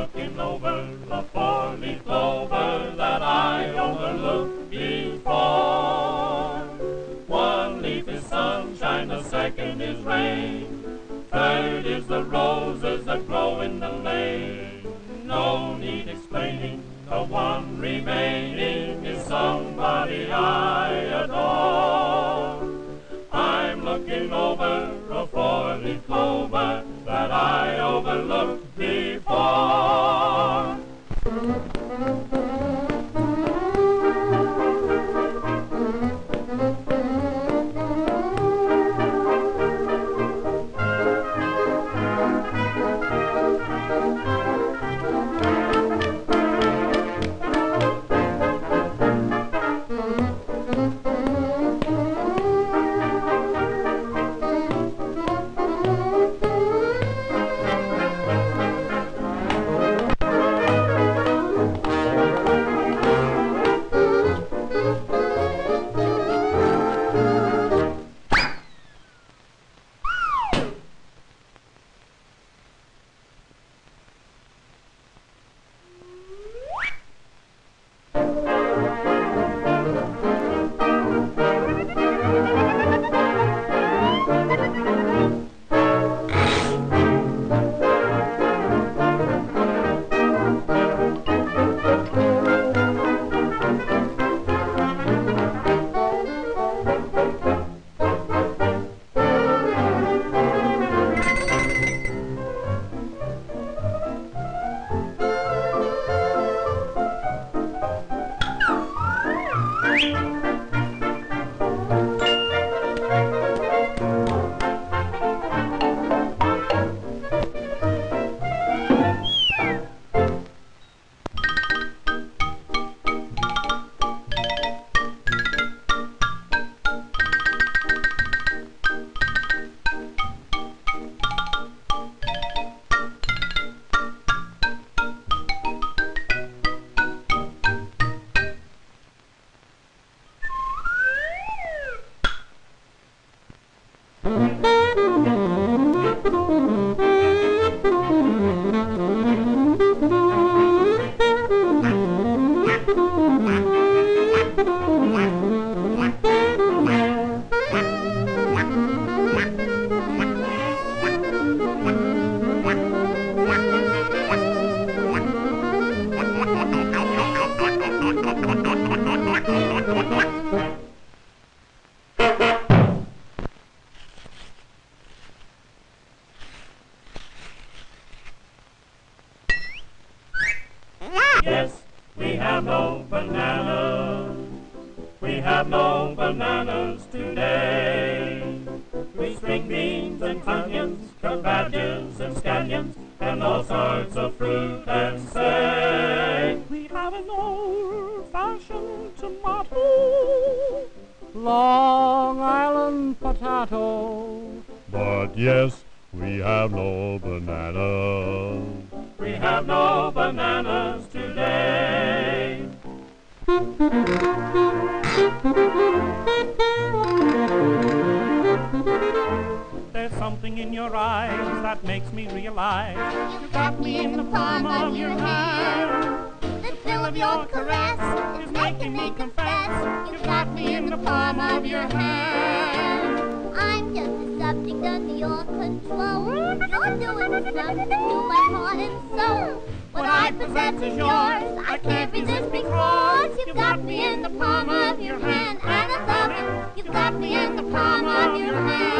looking over the four-leaf clover that I overlooked before. One leaf is sunshine, the second is rain. Third is the roses that grow in the lane. No need explaining, the one remaining is somebody I Yes, we have no bananas. We have no bananas today. We string beans and onions, cabbages and scallions, and all sorts of fruit and say. We have an old-fashioned tomato, Long Island potato. But yes, we have no bananas. We have no bananas today. There's something in your eyes that makes me realize you got me in the palm of your hand. The thrill of your caress is making me confess you've got me in the palm of your hand. Your control. You're doing something to my heart and soul. What I possess is yours. I can't resist because you've got me in the palm of your hand. And I love it. You've got me in the palm of your hand.